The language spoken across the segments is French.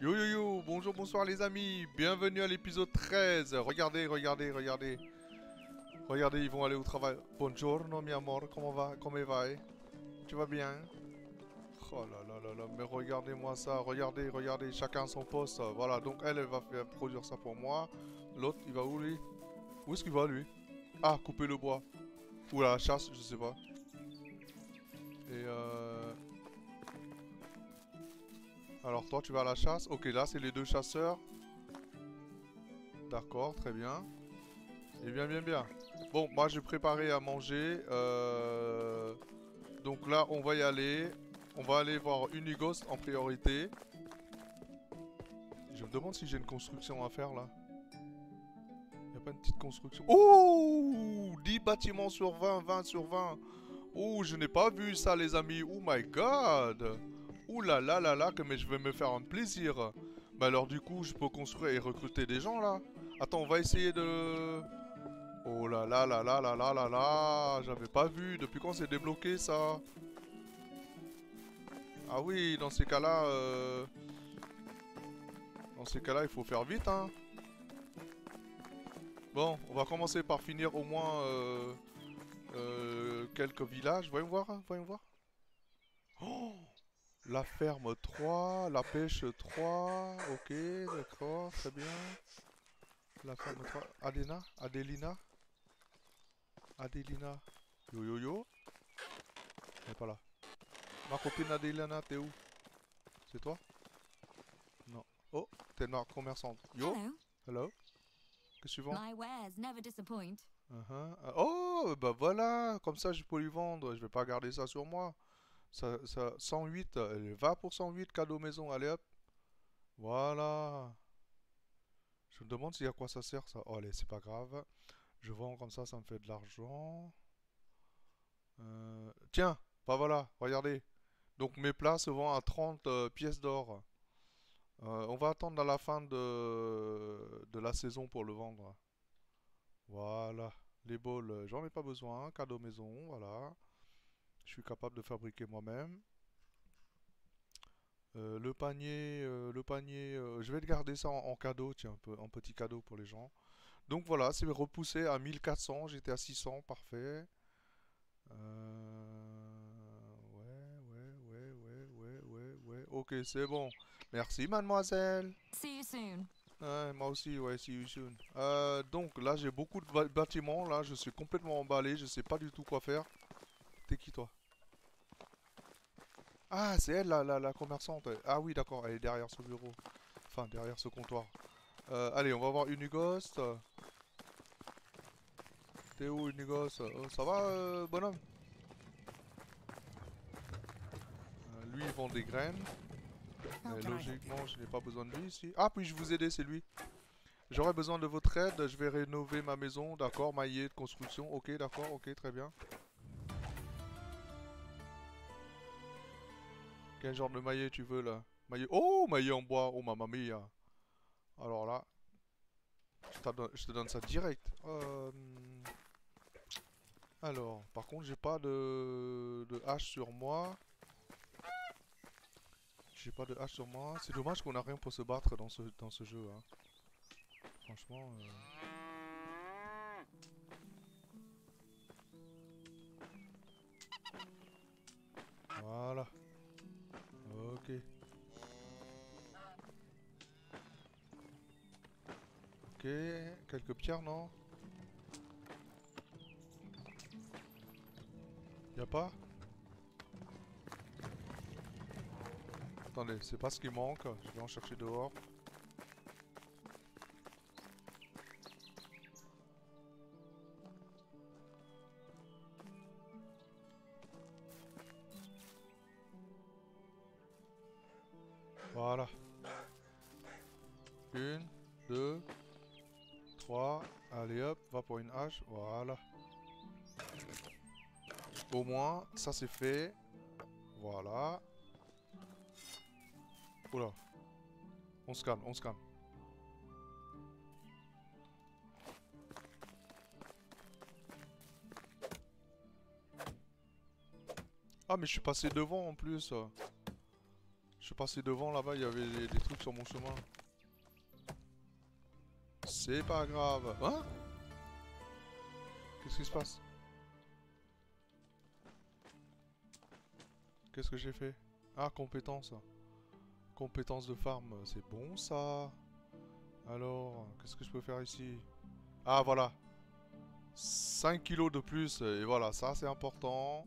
Yo yo yo, bonjour, bonsoir les amis, bienvenue à l'épisode 13. Regardez, regardez, regardez. Regardez, ils vont aller au travail. Buongiorno mi amor, comment va Comment va Tu vas bien? Oh là là là là, mais regardez-moi ça, regardez, regardez, chacun son poste. Voilà, donc elle, elle va faire produire ça pour moi. L'autre, il va où lui? Où est-ce qu'il va lui? Ah, couper le bois. Ou la chasse, je sais pas. Et euh... Alors toi tu vas à la chasse. Ok là c'est les deux chasseurs. D'accord, très bien. Et bien bien bien. Bon, moi j'ai préparé à manger. Euh... Donc là on va y aller. On va aller voir Unighost en priorité. Je me demande si j'ai une construction à faire là. Il a pas une petite construction. Oh 10 bâtiments sur 20, 20 sur 20. Oh, je n'ai pas vu ça les amis. Oh my god. Ouh là là là là, que mais je vais me faire un plaisir. Bah alors du coup, je peux construire et recruter des gens là. Attends, on va essayer de... Oh là là là là là là là là J'avais pas vu. Depuis quand c'est débloqué ça? Ah oui, dans ces cas-là... Euh... Dans ces cas-là, il faut faire vite hein. Bon, on va commencer par finir au moins euh, euh, quelques villages. Voyons voir, voyons voir. La ferme 3, la pêche 3, ok, d'accord, très bien. La ferme 3, Adena, Adelina Adelina, yo yo yo. Elle est pas là. Ma copine Adelina, t'es où? C'est toi? Non. Oh, t'es une commerçante. Yo Hello. Qu'est-ce que tu vends? My wares never disappoint. Uh -huh. Oh, bah voilà, comme ça je peux lui vendre, je vais pas garder ça sur moi. Ça, ça, 108, va pour 108, cadeau maison, allez hop. Voilà. Je me demande si à quoi ça sert ça. Oh allez, c'est pas grave. Je vends comme ça, ça me fait de l'argent. Euh, tiens, bah voilà, regardez. Donc mes plats se vendent à 30 euh, pièces d'or. Euh, on va attendre à la fin de, de la saison pour le vendre. Voilà. Les bols, j'en ai pas besoin. Cadeau maison, voilà. Je suis capable de fabriquer moi-même. Euh, le panier, euh, le panier, euh, je vais le garder ça en, cadeau, tiens, un, peu, en petit cadeau pour les gens. Donc voilà, c'est repoussé à 1400, j'étais à 600, parfait. ouais, ouais, ouais, ouais, ouais, ouais, ouais. Ok, c'est bon. Merci, mademoiselle. See you soon. moi aussi, ouais, see you soon. donc là, j'ai beaucoup de bâtiments, là, je suis complètement emballé, je sais pas du tout quoi faire. T'es qui, toi? Ah, c'est elle la, la, commerçante. Ah oui, d'accord, elle est derrière ce bureau. Enfin, derrière ce comptoir. Euh, allez, on va voir Unighost. T'es où Unighost? Oh, Ça va, euh, bonhomme? Euh, Lui, il vend des graines. logiquement, je n'ai pas besoin de lui ici. Ah, puis je vous aider, c'est lui? J'aurais besoin de votre aide. Je vais rénover ma maison. D'accord, maillet de construction. Ok, d'accord, ok, très bien. Quel genre de maillet tu veux là? Maillet... Oh Maillet en bois Oh mamma mia Alors là... Je, te donne ça direct. Euh, alors, par contre, j'ai pas de... de hache sur moi. J'ai pas de hache sur moi. C'est dommage qu'on a rien pour se battre dans ce, dans ce jeu. Hein. Franchement... Euh. Voilà. Ok, quelques pierres, non Y'a pas Attendez, c'est pas ce qui manque, je vais en chercher dehors. Pour une hache. Voilà. Au moins, ça c'est fait. Voilà. Oula. On se calme, on se calme. Ah mais je suis passé devant en plus. suis passé devant là-bas, il y avait des trucs sur mon chemin. C'est pas grave. Hein? Qu'est-ce qui se passe Qu'est-ce que j'ai fait Ah, compétence. Compétence de farm, c'est bon ça. Alors, qu'est-ce que je peux faire ici Ah, voilà. 5 kilos de plus, et voilà, ça c'est important.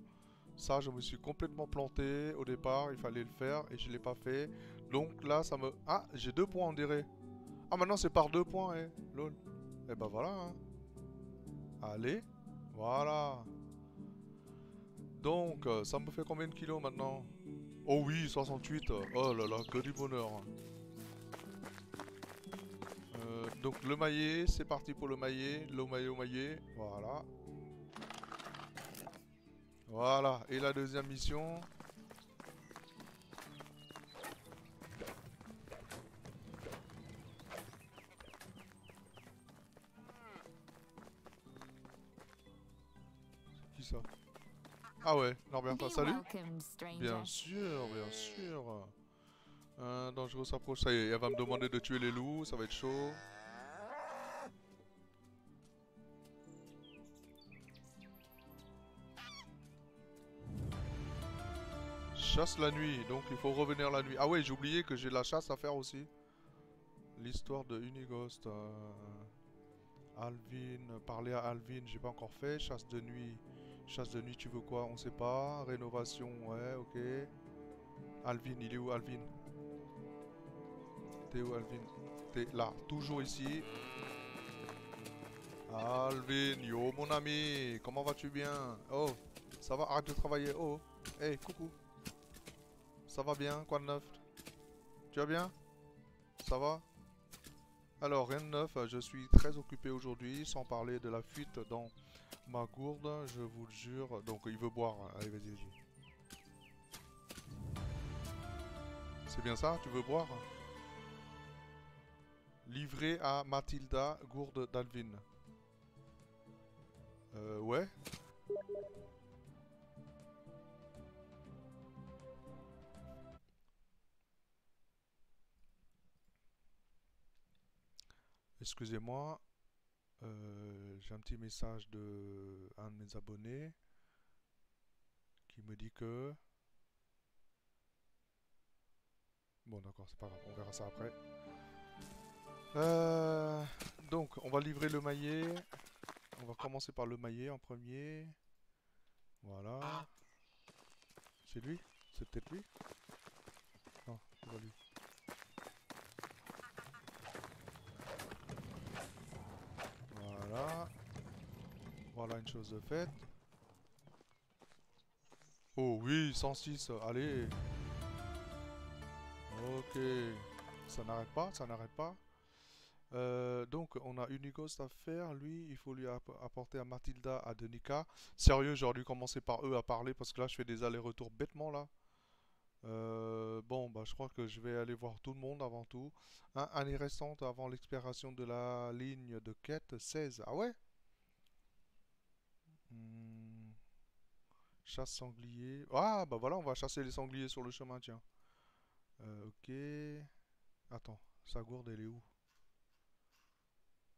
Ça, je me suis complètement planté au départ, il fallait le faire et je l'ai pas fait. Donc là, ça me... Ah, j'ai deux points on dirait. Ah, maintenant c'est par deux points, eh, lol. Et ben voilà. hein. Allez, voilà. Donc, euh, ça me fait combien de kilos maintenant? Oh oui, 68. Oh là là, que du bonheur. Euh, donc le maillet, c'est parti pour le maillet. Le maillet au maillet. Voilà. Voilà. Et la deuxième mission. Ah ouais, Norbert, Be salut. welcome, stranger. Bien sûr, bien sûr. Un dangereux s'approche. Ça y est, elle va me demander de tuer les loups. Ça va être chaud. Chasse la nuit. Donc il faut revenir la nuit. Ah ouais, j'ai oublié que j'ai la chasse à faire aussi. L'histoire de Unighost. euh, Alvin. Parler à Alvin, j'ai pas encore fait. Chasse de nuit. Chasse de nuit, tu veux quoi? On sait pas. Rénovation, ouais, ok. Alvin, il est où Alvin? T'es où Alvin? T'es là, toujours ici. Alvin, yo mon ami, comment vas-tu bien? Oh, ça va? Arrête de travailler. Oh, hey, coucou. Ça va bien? Quoi de neuf? Tu vas bien? Ça va? Alors, rien de neuf, je suis très occupé aujourd'hui, sans parler de la fuite dans ma gourde, je vous le jure. Donc, il veut boire. Allez, vas-y, vas-y. C'est bien ça Tu veux boire? Livré à Mathilda, gourde d'Alvin. Euh, ouais. Excusez-moi, euh, j'ai un petit message de un de mes abonnés qui me dit que... Bon d'accord, c'est pas grave, on verra ça après. Euh, donc, on va livrer le maillet. On va commencer par le maillet en premier. Voilà. C'est lui? C'est peut-être lui? Non, c'est pas lui. Voilà. Une chose de faite. Oh oui, 106, allez. Ok. Ça n'arrête pas, ça n'arrête pas. Euh, donc on a Unighost à faire, lui il faut lui app- apporter à Mathilda, à Denica. Sérieux, j'aurais dû commencer par eux à parler parce que là je fais des allers-retours bêtement là. Euh, bon bah je crois que je vais aller voir tout le monde avant tout. Année restante avant l'expiration de la ligne de quête 16. Ah ouais? Hmm. Chasse sanglier. Ah bah voilà, on va chasser les sangliers sur le chemin, tiens. Euh, ok. Attends, sa gourde elle est où?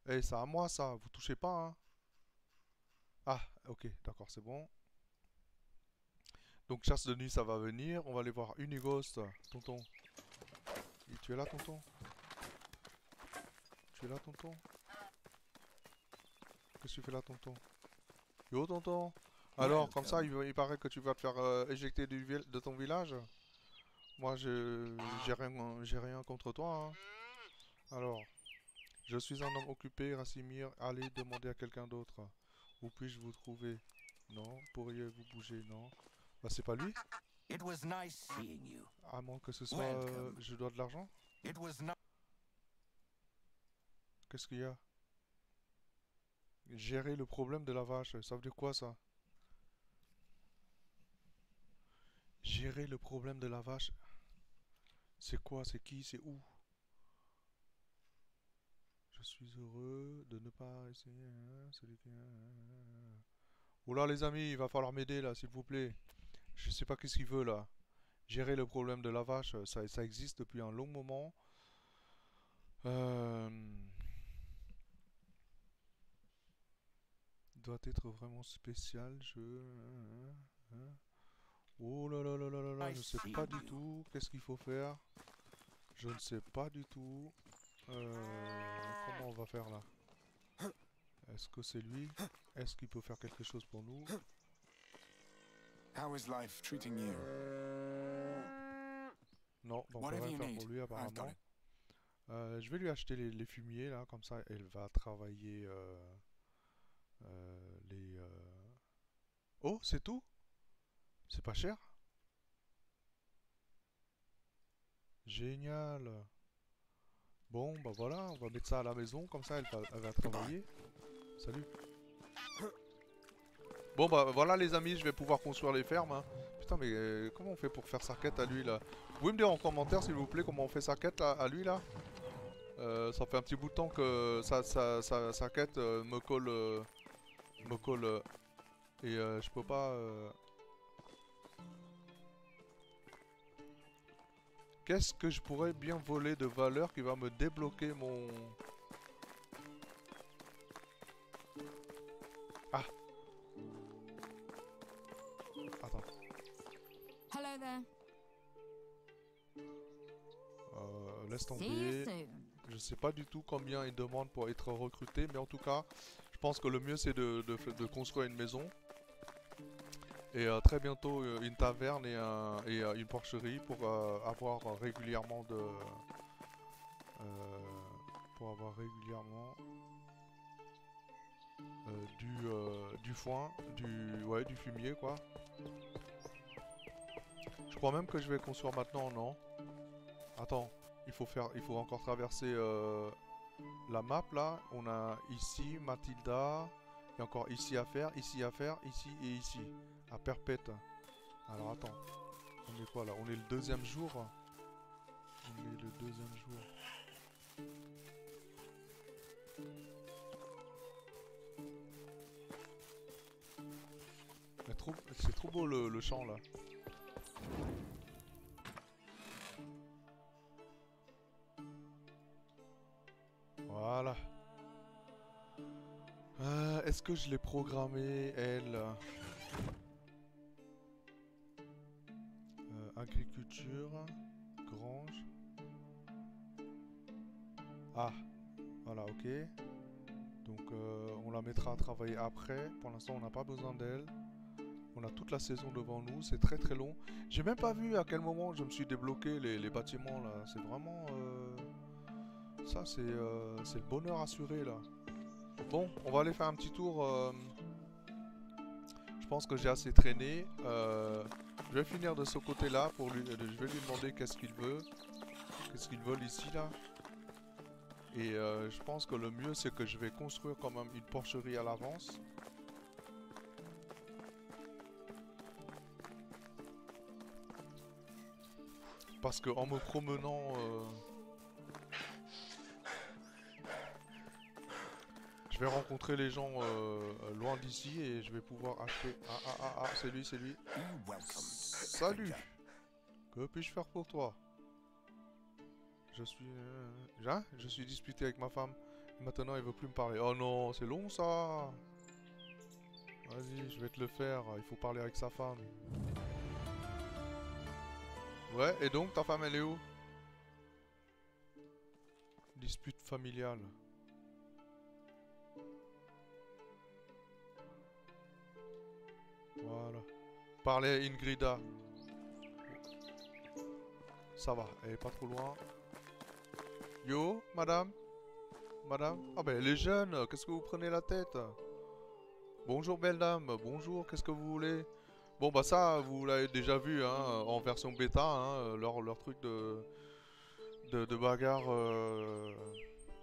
Eh, c'est à moi ça, vous touchez pas, hein? Ah, ok, d'accord, c'est bon. Donc, chasse de nuit, ça va venir. On va aller voir Unighost, tonton. Tu es là, tonton? Tu es là, tonton? Qu'est-ce que tu fais là, tonton? Yo, tonton? Alors, comme ça, il, paraît que tu vas te faire euh, éjecter du de ton village? Moi, je j'ai rien, rien contre toi, hein. Alors. Je suis un homme occupé, Rassimir. Allez demander à quelqu'un d'autre. Où puis-je vous trouver? Non. Pourriez-vous bouger? Non. Bah, c'est pas lui. It was nice seeing you. À moins que ce soit. euh, je dois de l'argent? Qu'est-ce qu'il y a? Gérer le problème de la vache. Ça veut dire quoi ça? Gérer le problème de la vache. C'est quoi? C'est qui? C'est où? Je suis heureux de ne pas essayer. hein, celui qui- Oula les amis, il va falloir m'aider là, s'il vous plaît. Je sais pas qu'est-ce qu'il veut là. gérer le problème de la vache, euh, ça, ça existe depuis un long moment. Euh, doit être vraiment spécial, je... hein, hein. Oh là là là là là là, je sais pas du tout qu'est-ce qu'il faut faire. Je ne sais pas du tout. Euh, comment on va faire là Est-ce que c'est lui? Est-ce qu'il peut faire quelque chose pour nous? How is life treating you? Non, on Whatever rien you faire pour lui apparemment. Euh, je vais lui acheter les, les fumiers là, comme ça elle va travailler euh, euh, les... Oh, c'est tout? C'est pas cher? Génial Bon, bah voilà, on va mettre ça à la maison, comme ça elle va, elle va travailler. Salut Bon bah voilà les amis, je vais pouvoir construire les fermes. hein. Putain mais euh, comment on fait pour faire sa quête à lui là? Vous pouvez me dire en commentaire s'il vous plaît comment on fait sa quête à lui là? Euh, Ça fait un petit bout de temps que sa, quête euh, me colle... me colle... et je peux pas... Qu'est-ce que je pourrais bien voler de valeur qui va me débloquer mon... Ah Euh, laisse tomber. Je sais pas du tout combien ils demandent pour être recruté, mais en tout cas, je pense que le mieux c'est de, de fa- de construire une maison. Et euh, très bientôt euh, une taverne et, un- et, une porcherie pour euh, avoir régulièrement de... pour avoir régulièrement du, du foin, du, ouais, du fumier quoi. Je crois même que je vais construire maintenant, non Attends, il faut faire, il faut encore traverser euh, la map là. On a ici Mathilda, il y a encore ici à faire, ici à faire, ici et ici, à perpète. Alors attends, on est quoi là? On est le deuxième jour? On est le deuxième jour. C'est trop beau le, le champ là. Euh, Est-ce que je l'ai programmée, elle? Euh, Agriculture, grange. Ah, voilà, ok. Donc euh, on la mettra à travailler après. Pour l'instant, on n'a pas besoin d'elle. On a toute la saison devant nous, c'est très très long. J'ai même pas vu à quel moment je me suis débloqué les, bâtiments là. C'est vraiment... Ça, c'est euh, bonheur assuré là. Bon, on va aller faire un petit tour. euh, Je pense que j'ai assez traîné. Euh, Je vais finir de ce côté-là pour lui. euh, Je vais lui demander qu'est-ce qu'il veut. Qu'est-ce qu'ils veulent ici là. Et je pense que le mieux c'est que je vais construire quand même une porcherie à l'avance. Parce que en me promenant, je vais rencontrer les gens euh, loin d'ici et je vais pouvoir acheter. Ah ah ah ah, c'est lui, c'est lui. Salut. Que puis-je faire pour toi? Je suis, euh, hein? Je suis disputé avec ma femme. Maintenant, il veut plus me parler. Oh non, c'est long ça. Vas-y, je vais te le faire. Il faut parler avec sa femme. Ouais, et donc ta femme elle est où? Dispute familiale. Voilà. Parlez à Ingrida. Ça va, elle est pas trop loin. Yo, madame Madame Ah ben elle est jeune, qu'est-ce que vous prenez la tête? Bonjour belle dame, bonjour, qu'est-ce que vous voulez? Bon bah ça, vous l'avez déjà vu hein, en version bêta, hein, leur, leur truc de bagarre. euh,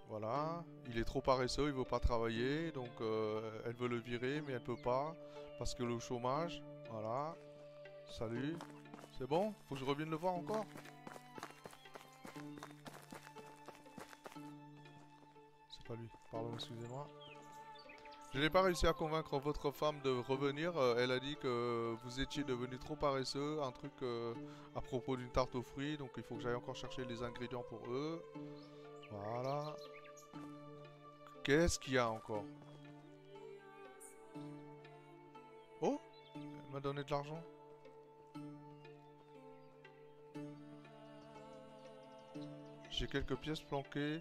voilà, il est trop paresseux, il veut pas travailler, donc euh, elle veut le virer, mais elle peut pas parce que le chômage. Voilà, salut, c'est bon? Faut que je revienne le voir encore? C'est pas lui, pardon, excusez-moi. Je n'ai pas réussi à convaincre votre femme de revenir. euh, elle a dit que vous étiez devenu trop paresseux. Un truc euh, à propos d'une tarte aux fruits. Donc il faut que j'aille encore chercher les ingrédients pour eux. Voilà. Qu'est-ce qu'il y a encore? M'a donné de l'argent. J'ai quelques pièces planquées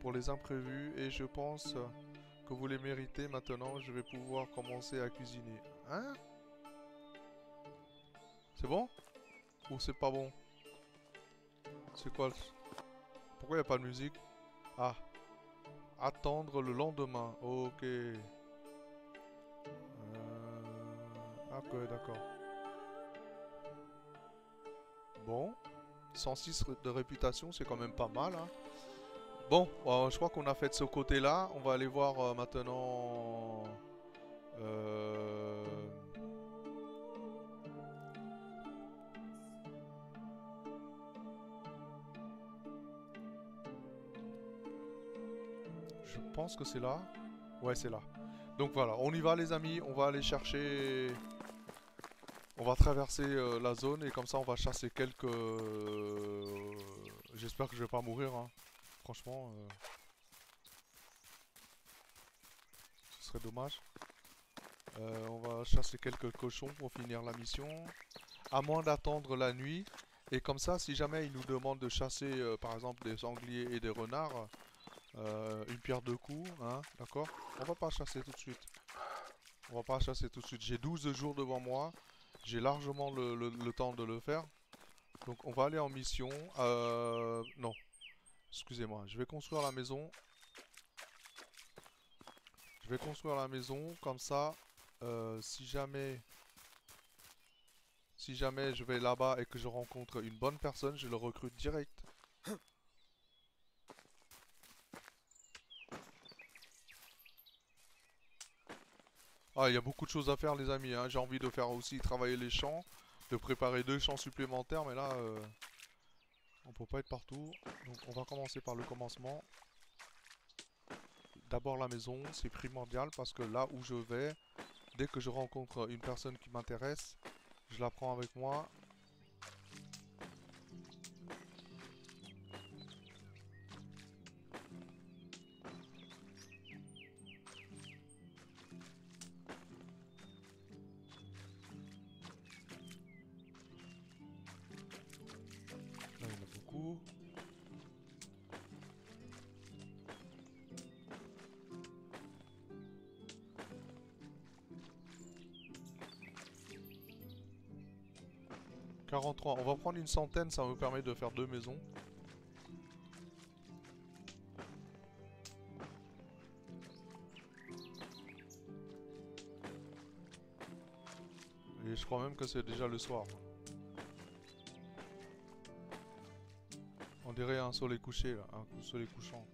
pour les imprévus et je pense que vous les méritez maintenant. Je vais pouvoir commencer à cuisiner. Hein? C'est bon? Ou c'est pas bon? C'est quoi Pourquoi il a pas de musique? Ah. Attendre le lendemain. Ok. Ok, d'accord. Bon. 106 de réputation, c'est quand même pas mal. hein. Bon, euh, je crois qu'on a fait de ce côté-là. On va aller voir euh, maintenant... euh, Je pense que c'est là. Ouais, c'est là. Donc voilà, on y va les amis. On va aller chercher... On va traverser euh, la zone et comme ça on va chasser quelques... euh, J'espère que je vais pas mourir. hein. Franchement... euh, Ce serait dommage. On va chasser quelques cochons pour finir la mission. À moins d'attendre la nuit. Et comme ça, si jamais ils nous demandent de chasser par exemple des sangliers et des renards, une pierre deux coups, hein, d'accord On va pas chasser tout de suite. On va pas chasser tout de suite. J'ai 12 jours devant moi. J'ai largement le, temps de le faire. Donc on va aller en mission. Euh, non. Excusez-moi. Je vais construire la maison. Je vais construire la maison. Comme ça, euh, si jamais... Si jamais je vais là-bas et que je rencontre une bonne personne, je le recrute direct. Ah, il y a beaucoup de choses à faire, les amis. hein. J'ai envie de faire aussi travailler les champs, de préparer deux champs supplémentaires, mais là, euh, on peut pas être partout. Donc, on va commencer par le commencement. D'abord la maison, c'est primordial parce que là où je vais, dès que je rencontre une personne qui m'intéresse, je la prends avec moi. 43. On va prendre une centaine, ça me permet de faire deux maisons. Et je crois même que c'est déjà le soir. On dirait un soleil couché là, un soleil couchant.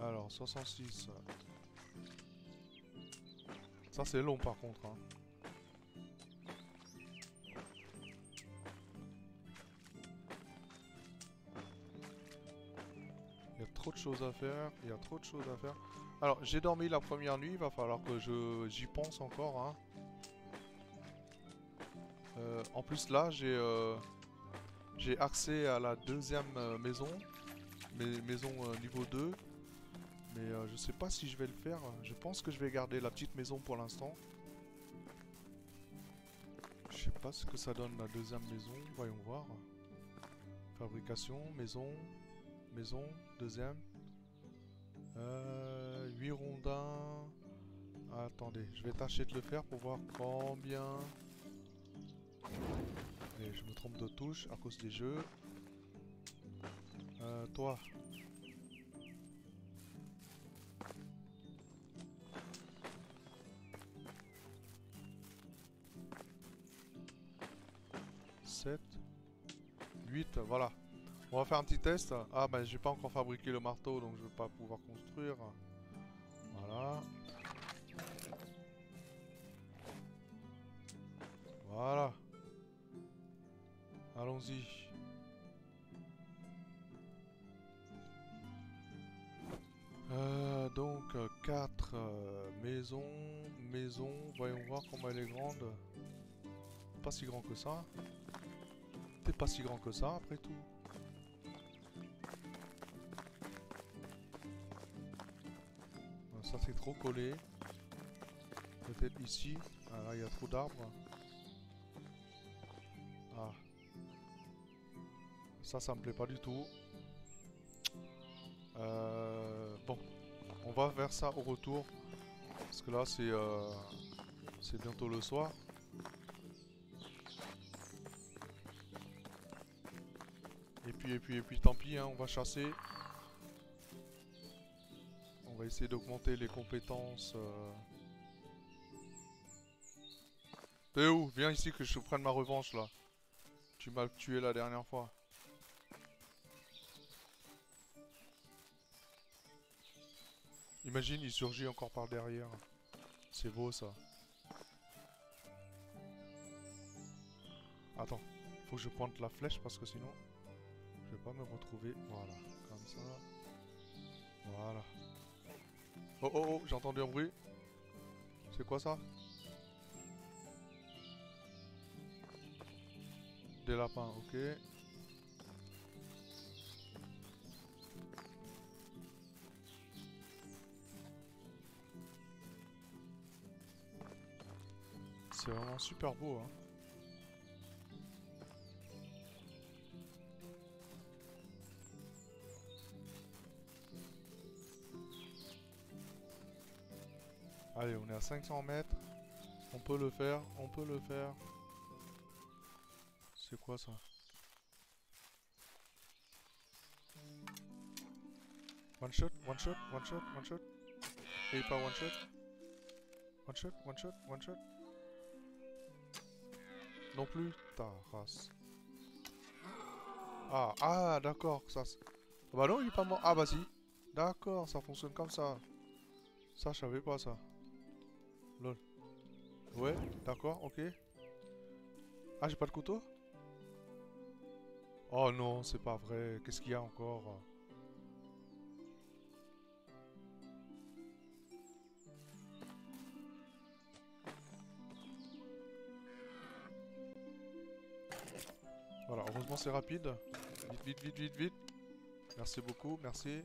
Alors, 66. Ça c'est long par contre. hein. À faire, il y a trop de choses à faire. Alors, j'ai dormi la première nuit, il va falloir que je j'y pense encore. hein. Euh, en plus là, j'ai euh, j'ai accès à la deuxième euh, maison, mais maison niveau 2. Mais je sais pas si je vais le faire. Je pense que je vais garder la petite maison pour l'instant. Je sais pas ce que ça donne la deuxième maison. Voyons voir. Fabrication, maison, maison, deuxième. Attendez, je vais tâcher de le faire pour voir combien. Et je me trompe de touche à cause des jeux. Euh, toi. Sept. 8, voilà. On va faire un petit test. Ah ben j'ai pas encore fabriqué le marteau donc je vais pas pouvoir construire. Voilà. Voilà. Allons-y. Euh, donc, 4 maisons, maison, voyons voir comment elle est grande. Pas si grand que ça. T'es pas si grand que ça après tout. Ah, Ça c'est trop collé. Peut-être ici. Ah là il y a trop d'arbres. Ça ça me plaît pas du tout. Euh, bon. On va faire ça au retour. Parce que là, c'est euh, c'est bientôt le soir. Et puis, et puis, et puis, tant pis, hein, on va chasser. On va essayer d'augmenter les compétences. euh. T'es où? Viens ici que je prenne ma revanche, là. Tu m'as tué la dernière fois. Imagine, il surgit encore par derrière. C'est beau ça. Attends, faut que je pointe la flèche parce que sinon, je vais pas me retrouver. Voilà, comme ça. Voilà. Oh oh oh, j'ai entendu un bruit. C'est quoi ça? Des lapins, ok. C'est vraiment super beau, hein. Allez, on est à 500 mètres. On peut le faire, on peut le faire. C'est quoi ça? One shot, one shot, one shot, one shot. Et pas one shot. One shot, one shot, one shot. Non plus Ta race. Ah, ah, d'accord, ça... Ah bah non, il est pas mort. Ah bah si. D'accord, ça fonctionne comme ça. Ça, je savais pas ça. Lol. Ouais, d'accord, ok. Ah, j'ai pas de couteau? Oh non, c'est pas vrai. Qu'est-ce qu'il y a encore? C'est rapide. Vite, vite, vite, vite, vite. Merci beaucoup, merci.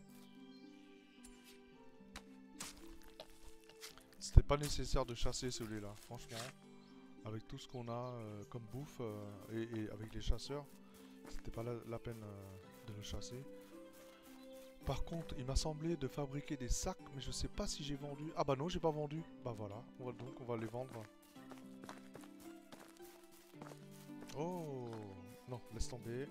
C'était pas nécessaire de chasser celui-là, franchement. Avec tout ce qu'on a euh, comme bouffe euh, et, avec les chasseurs, c'était pas la, peine euh, de le chasser. Par contre, il m'a semblé de fabriquer des sacs, mais je sais pas si j'ai vendu. Ah bah non, j'ai pas vendu. Bah voilà, donc on va les vendre. Oh non, laisse tomber.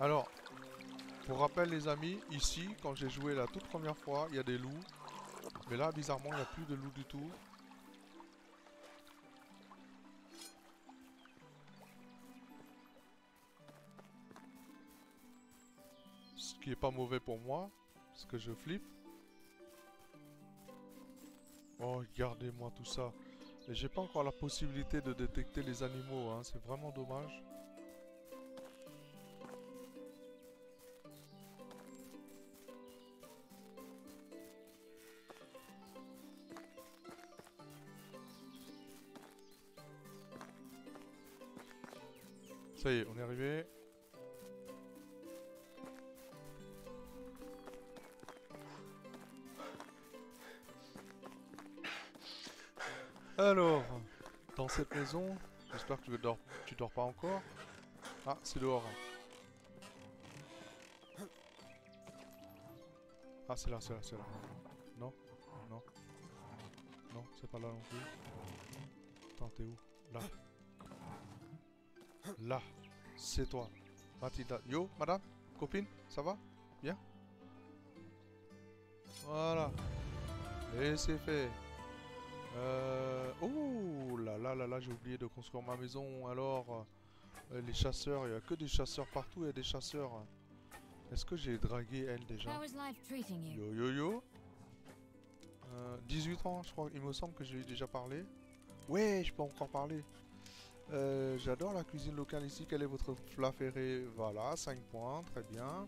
Alors, pour rappel les amis, ici, quand j'ai joué la toute première fois, il y a des loups. Mais là, bizarrement, il n'y a plus de loups du tout. Est pas mauvais pour moi, parce que je flippe. Oh, regardez-moi tout ça. Et j'ai pas encore la possibilité de détecter les animaux, hein. c'est vraiment dommage. Ça y est, on est arrivé. Alors, dans cette maison, j'espère que tu dors, tu dors pas encore. Ah, c'est dehors. Ah, c'est là, c'est là, c'est là. Non, non, non, c'est pas là non plus. Attends, t'es où? Là. Là, c'est toi. Mathilda. Yo, madame Copine Ça va? Bien? Voilà. Et c'est fait. Euh... Oh là là là là, j'ai oublié de construire ma maison. Alors, euh, les chasseurs, il n'y a que des chasseurs partout, il y a des chasseurs. Est-ce que j'ai dragué elle déjà? Yo yo yo. Euh, 18 ans, je crois. Il me semble que je lui ai déjà parlé. Ouais, je peux encore parler. Euh, J'adore la cuisine locale ici. Quel est votre plat Voilà, 5 points, très bien.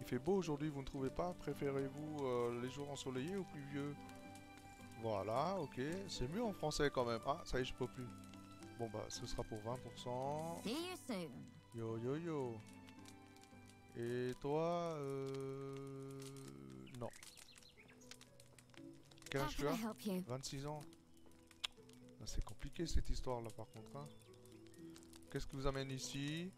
Il fait beau aujourd'hui, vous ne trouvez pas? Préférez-vous euh, les jours ensoleillés ou pluvieux? Voilà, ok. C'est mieux en français quand même. Ah, ça y est, je peux plus. Bon bah, ce sera pour 20%. See you soon. Yo yo yo. Et toi, euh... Non. Quel âge tu as? Help you? 26 ans. Ah, C'est compliqué cette histoire là par contre. hein. Qu'est-ce qui vous amène ici?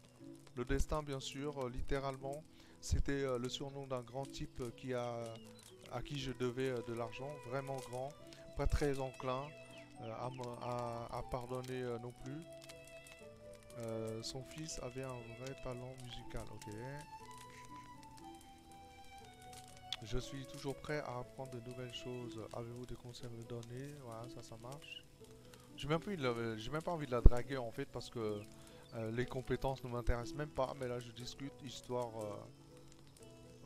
Le destin bien sûr, euh, littéralement. C'était euh, le surnom d'un grand type euh, qui a, à qui je devais euh, de l'argent, vraiment grand, pas très enclin euh, à, pardonner euh, non plus. Euh, son fils avait un vrai talent musical, ok. Je suis toujours prêt à apprendre de nouvelles choses. Avez-vous des conseils à me donner? Voilà, ça, ça marche. J'ai même, pas envie de la- draguer en fait parce que les compétences ne m'intéressent même pas. Mais là, je discute histoire,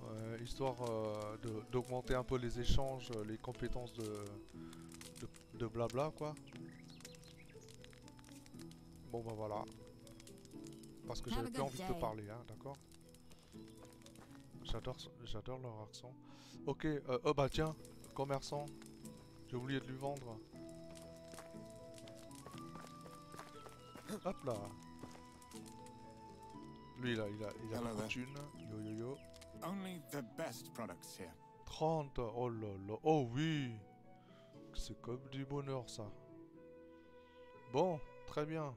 euh, histoire euh, de- d'augmenter un peu les échanges, euh, les compétences de, de, de blabla quoi. Bon bah voilà. Parce que Have j'avais a plus envie de te parler, hein, d'accord? J'adore, j'adore leur accent. Ok, euh, oh bah tiens, commerçant. J'ai oublié de lui vendre. Hop là. Lui là, il a, il a Hello beaucoup de there. thunes. Yo yo yo. Only the best products here. 30, oh là là, oh oui C'est comme du bonheur ça. Bon, très bien.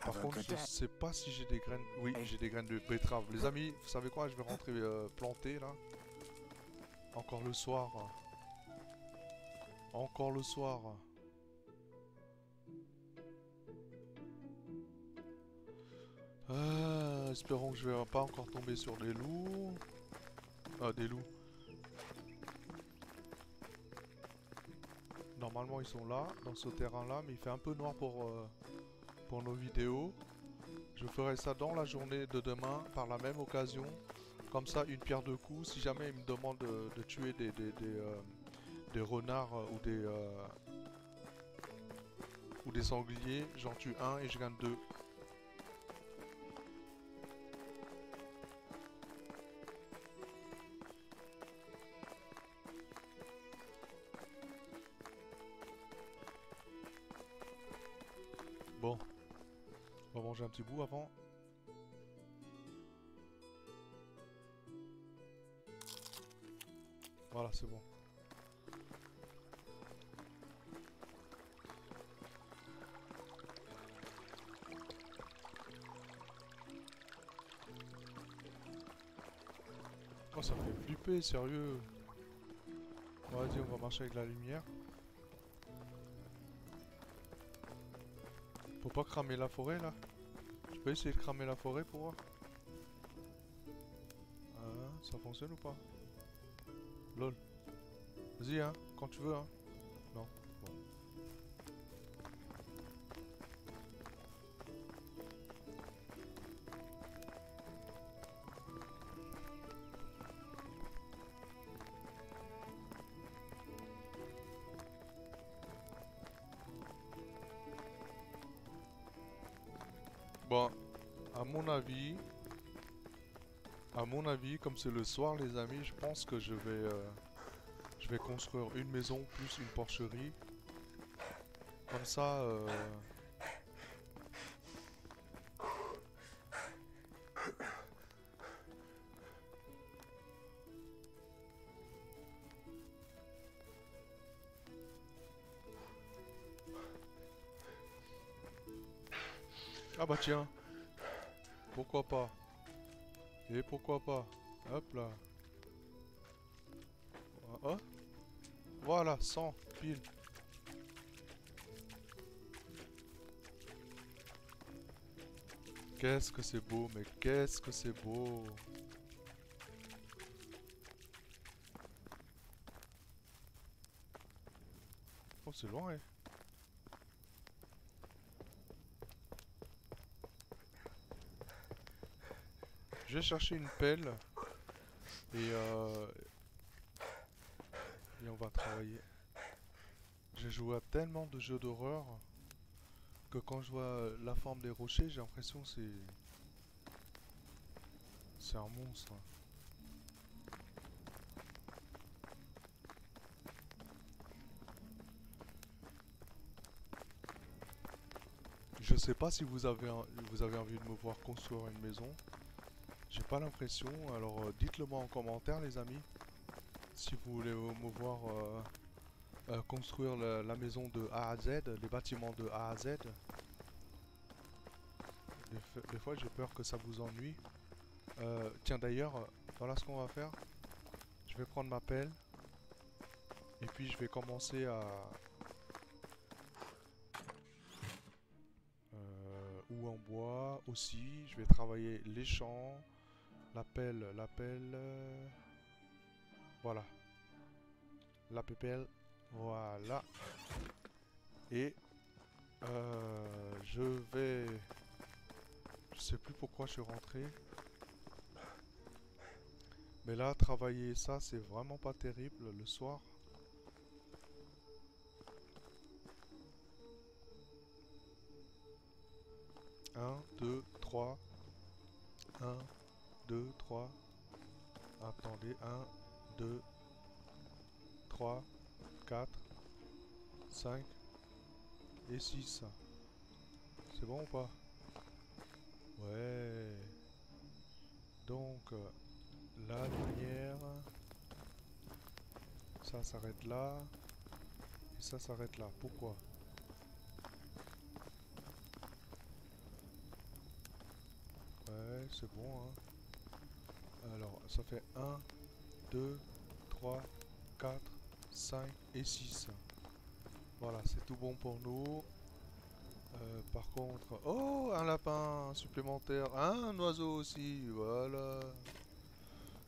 Par contre, je sais pas si j'ai des graines. Oui, j'ai des graines de betterave. Les amis, vous savez quoi? Je vais rentrer euh, planter là. Encore le soir. Encore le soir. Ah, espérons que je vais pas encore tomber sur des loups. Ah, des loups. Normalement, ils sont là, dans ce terrain-là, mais il fait un peu noir pour, euh, nos vidéos. Je ferai ça dans la journée de demain, par la même occasion. Comme ça, une pierre deux coups. Si jamais ils me demandent de, de tuer des, euh, renards euh, ou des, ou des sangliers, j'en tue un et je gagne deux. Manger un petit bout avant. Voilà, c'est bon. Oh, ça fait flipper, sérieux. Bon, Vas-y, on va marcher avec la lumière. Faut pas cramer la forêt là peux essayer de cramer la forêt pour voir Ah, ça fonctionne ou pas? Lol. Vas-y hein, quand tu veux hein. Bon, à mon avis, à mon avis, comme c'est le soir, les amis, je pense que je vais, euh, je vais construire une maison plus une porcherie. Comme ça, euh, tiens. Pourquoi pas? Et pourquoi pas? Hop là. Ah, ah. Voilà, 100 pile. Qu'est-ce que c'est beau, mais qu'est-ce que c'est beau Oh, c'est loin, hein. Je vais chercher une pelle et, euh, et on va travailler. J'ai joué à tellement de jeux d'horreur que quand je vois la forme des rochers, j'ai l'impression que c'est. C'est un monstre. Je sais pas si vous avez, vous avez envie de me voir construire une maison. J'ai pas l'impression, alors euh, dites-le moi en commentaire les amis. Si vous voulez euh, me voir euh, construire la, maison de A à Z, les bâtiments de A à Z. Des, fois j'ai peur que ça vous ennuie. Tiens d'ailleurs, voilà ce qu'on va faire. Je vais prendre ma pelle. Et puis je vais commencer à... Ou en bois aussi. Je vais travailler les champs. La pelle, la pelle. euh, Voilà. La pépelle. Voilà. Et euh, je vais... Je sais plus pourquoi je suis rentré. Mais là, travailler ça, c'est vraiment pas terrible le soir. Un, deux, trois. Un, deux, trois. Attendez, un, deux, trois, quatre, cinq et six. C'est bon ou pas? Ouais. Donc, euh, la lumière, ça s'arrête là, et ça s'arrête là. Pourquoi? Ouais, c'est bon, hein. Alors, ça fait 1, 2, 3, 4, 5 et 6. Voilà, c'est tout bon pour nous. Euh, par contre... Oh, un lapin supplémentaire. Un oiseau aussi. Voilà.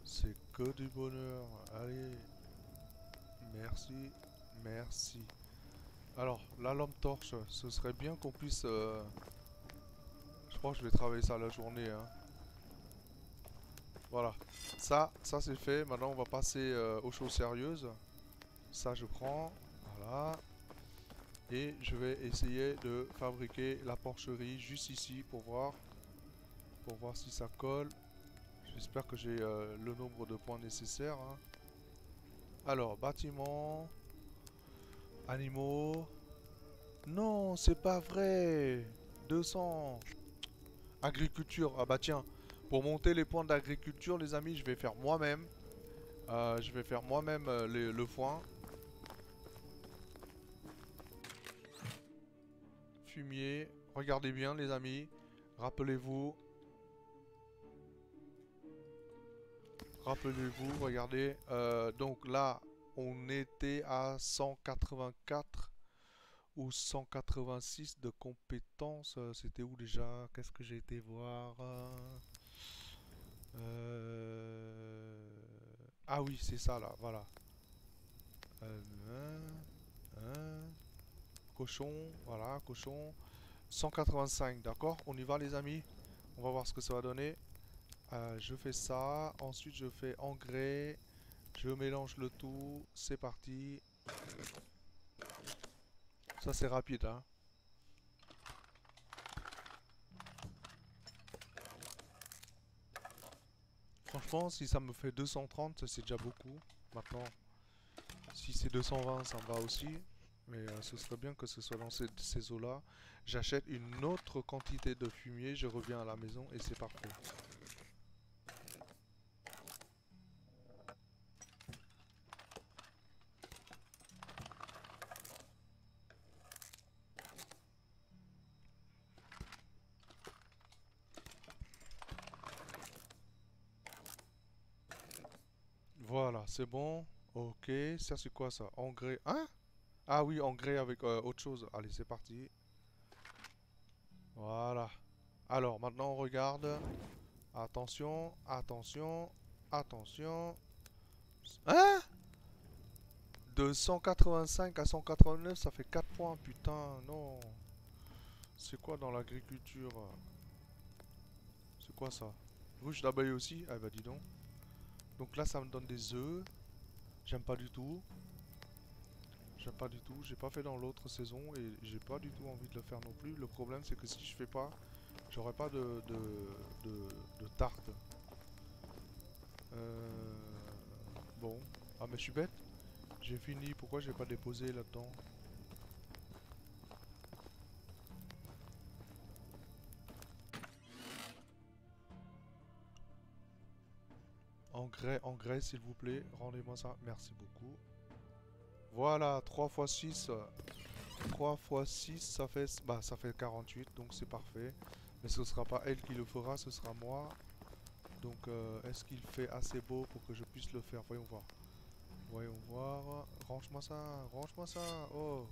C'est que du bonheur. Allez. Merci. Merci. Alors, la lampe torche, ce serait bien qu'on puisse... euh, Je crois que je vais travailler ça la journée. Hein. Voilà. Ça, ça c'est fait. Maintenant, on va passer euh, aux choses sérieuses. Ça, je prends. Voilà. Et je vais essayer de fabriquer la porcherie juste ici pour voir. Pour voir si ça colle. J'espère que j'ai euh, le nombre de points nécessaires. hein. Alors, bâtiment. Animaux. Non, c'est pas vrai. 200. Agriculture. Ah bah tiens. Pour monter les points d'agriculture, les amis, je vais faire moi-même. Euh, je vais faire moi-même euh, le foin. Fumier. Regardez bien, les amis. Rappelez-vous. Rappelez-vous, regardez. euh, donc là, on était à 184 ou 186 de compétences. C'était où déjà? Qu'est-ce que j'ai été voir? Euh, Ah oui, c'est ça là, voilà. Euh, Cochon, voilà, cochon. 185, d'accord? On y va les amis On va voir ce que ça va donner. Euh, je fais ça, ensuite je fais engrais, je mélange le tout, c'est parti. Ça c'est rapide hein. Franchement si ça me fait 230 c'est déjà beaucoup. Maintenant si c'est 220 ça me va aussi. Mais euh, ce serait bien que ce soit dans ces, ces eaux là. J'achète une autre quantité de fumier, je reviens à la maison et c'est parfait. C'est bon. Ok, ça c'est quoi ça? Engrais. Hein? Ah oui, engrais avec euh, autre chose. Allez, c'est parti. Voilà. Alors, maintenant on regarde. Attention, attention, attention. Hein? De 185 à 189, ça fait 4 points. Putain, non. C'est quoi dans l'agriculture? C'est quoi ça? Ruche d'abeilles aussi? Ah bah dis donc. Donc là, ça me donne des œufs. J'aime pas du tout. J'aime pas du tout. J'ai pas fait dans l'autre saison et j'ai pas du tout envie de le faire non plus. Le problème c'est que si je fais pas, j'aurai pas de, de tarte. Euh, bon. Ah mais je suis bête. J'ai fini. Pourquoi j'ai pas déposé là-dedans? Engrais, engrais s'il vous plaît. Rendez-moi ça. Merci beaucoup. Voilà, 3 x 6. 3 x 6, ça fait, bah, ça fait 48, donc c'est parfait. Mais ce sera pas elle qui le fera, ce sera moi. Donc, euh, est-ce qu'il fait assez beau pour que je puisse le faire? Voyons voir. Voyons voir. Range-moi ça, range-moi ça. Oh.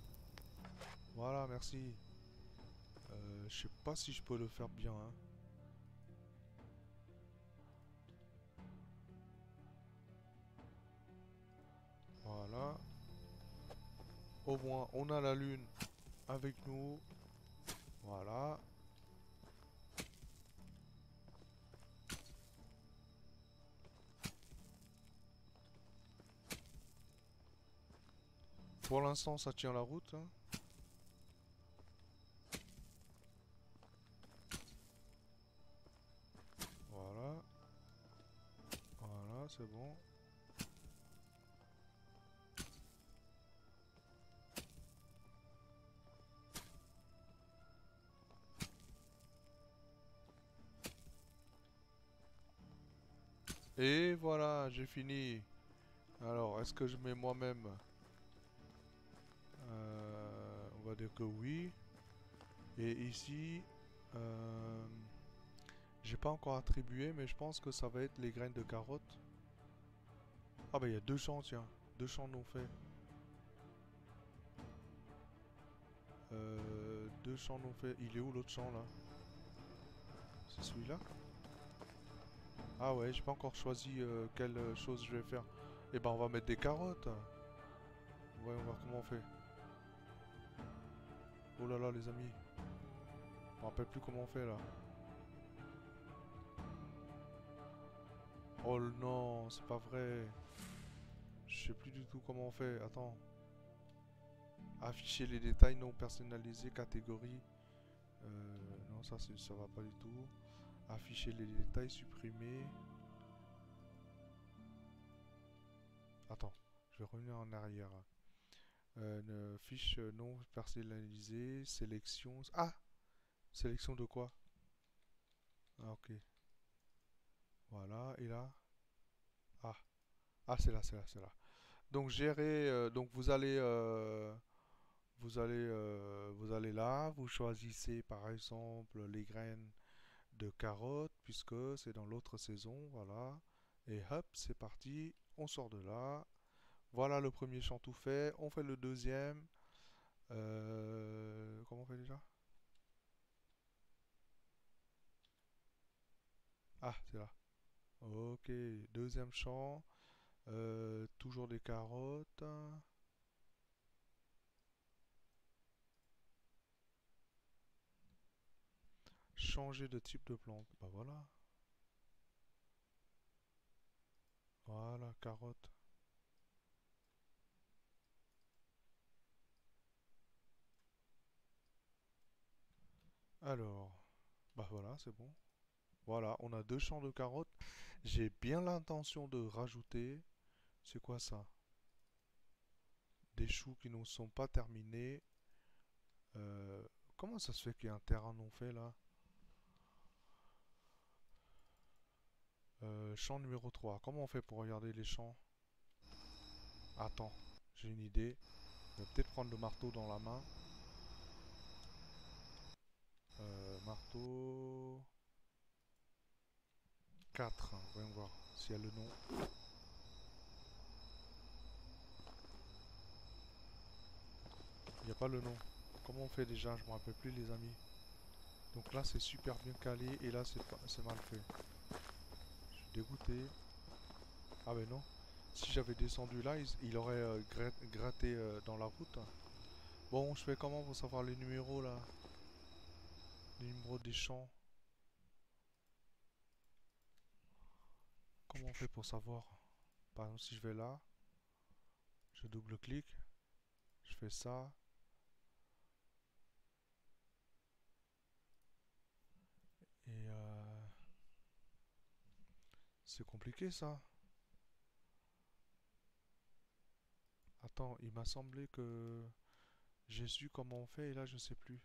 Voilà, merci. Euh, je sais pas si je peux le faire bien. Hein. Voilà. Au moins, on a la lune avec nous. Voilà. Pour l'instant, ça tient la route. hein. Voilà. Voilà, c'est bon. Et voilà, j'ai fini. Alors, est-ce que je mets moi-même? Euh, On va dire que oui. Et ici, euh, j'ai pas encore attribué, mais je pense que ça va être les graines de carottes. Ah bah il y a deux champs, tiens. Deux champs non faits. Euh, deux champs non faits. Il est où l'autre champ là? C'est celui-là? Ah ouais, j'ai pas encore choisi euh, quelle euh, chose je vais faire. Eh ben on va mettre des carottes. Ouais, on va voir comment on fait. Oh là là les amis. Je me rappelle plus comment on fait là. Oh non, c'est pas vrai. Je sais plus du tout comment on fait. Attends. Afficher les détails non personnalisés, catégorie. Euh, non, ça, ça va pas du tout. Afficher les détails, supprimer. Attends, je vais revenir en arrière. Euh, fiche non personnalisée, sélection. Ah Sélection de quoi? Ah, ok. Voilà, et là? Ah, ah c'est là, c'est là, c'est là. Donc gérer, euh, donc vous allez, euh, vous allez, euh, vous allez là, vous choisissez par exemple les graines de carottes puisque c'est dans l'autre saison, voilà. Et hop, c'est parti, on sort de là. Voilà le premier champ tout fait. On fait le deuxième. Euh, comment on fait déjà? Ah, c'est là. Ok, deuxième champ. Euh, toujours des carottes. Changer de type de plante. Bah voilà. Voilà, carotte. Alors, bah voilà, c'est bon. Voilà, on a deux champs de carottes. J'ai bien l'intention de rajouter. C'est quoi ça? Des choux qui ne sont pas terminés. Euh, comment ça se fait qu'il y a un terrain non fait là? Euh, champ numéro 3. Comment on fait pour regarder les champs? Attends, j'ai une idée. Peut-être prendre le marteau dans la main. Euh, marteau 4. Voyons voir s'il y a le nom. Il n'y a pas le nom. Comment on fait déjà? Je me rappelle plus les amis. Donc là c'est super bien calé et là c'est mal fait. Dégoûté. Ah ben non. Si j'avais descendu là, il, aurait euh, gra- gratté euh, dans la route. Bon, je fais comment pour savoir les numéros là? Les numéros des champs. Comment on fait pour savoir? Par exemple, si je vais là, je double-clique. Je fais ça. C'est compliqué ça. Attends, il m'a semblé que j'ai su comment on fait et là je sais plus.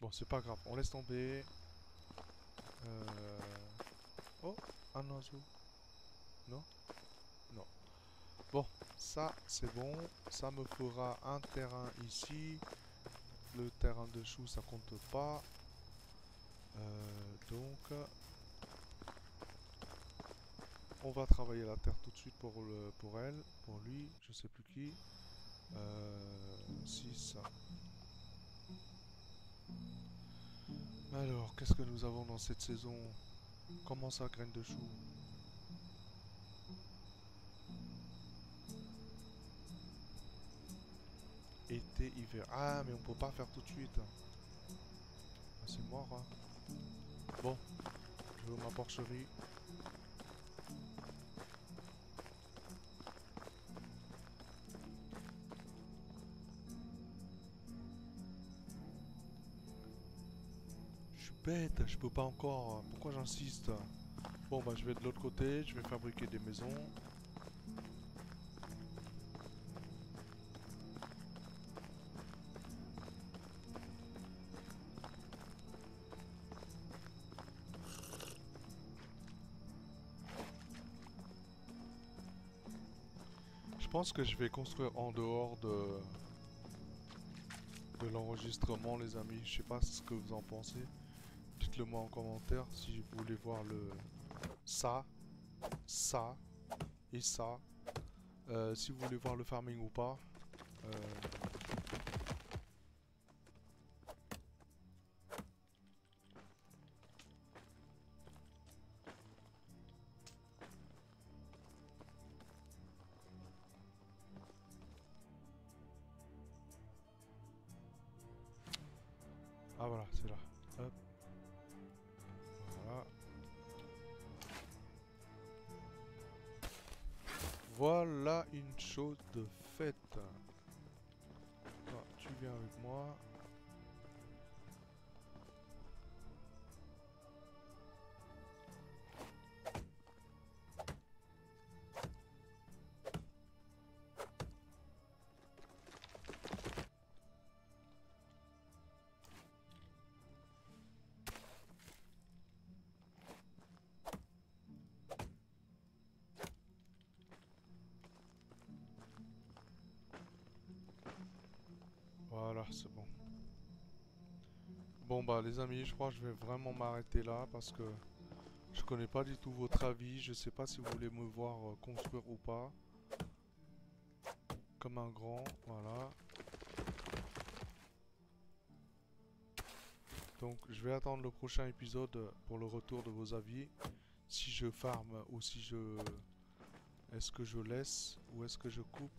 Bon, c'est pas grave, on laisse tomber. Euh, Oh, un oiseau. Non? Non. Bon, ça c'est bon. Ça me fera un terrain ici. Le terrain de chou, ça compte pas. Euh, donc, on va travailler la terre tout de suite pour, pour elle, pour lui, je sais plus qui. Euh, 6. Alors, qu'est-ce que nous avons dans cette saison? Comment ça, graine de chou? Été, hiver. Ah, mais on peut pas faire tout de suite. Ah, c'est mort, hein. Bon, je veux ma porcherie. Bête, je peux pas encore. Pourquoi j'insiste? Bon, bah je vais de l'autre côté, je vais fabriquer des maisons. Je pense que je vais construire en dehors de, de l'enregistrement, les amis. Je sais pas ce que vous en pensez. Dites-le moi en commentaire si vous voulez voir le ça, ça et ça. Euh, si vous voulez voir le farming ou pas. Euh, Voilà une chose de faite. Toi, tu viens avec moi. Bon bah les amis, je crois que je vais vraiment m'arrêter là parce que je connais pas du tout votre avis. Je sais pas si vous voulez me voir euh, construire ou pas. Comme un grand, voilà. Donc je vais attendre le prochain épisode pour le retour de vos avis. Si je farme ou si je... Est-ce que je laisse ou est-ce que je coupe?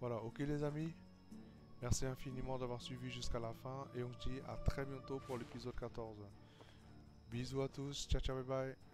Voilà, ok les amis? Merci infiniment d'avoir suivi jusqu'à la fin et on se dit à très bientôt pour l'épisode 14. Bisous à tous, ciao ciao bye bye.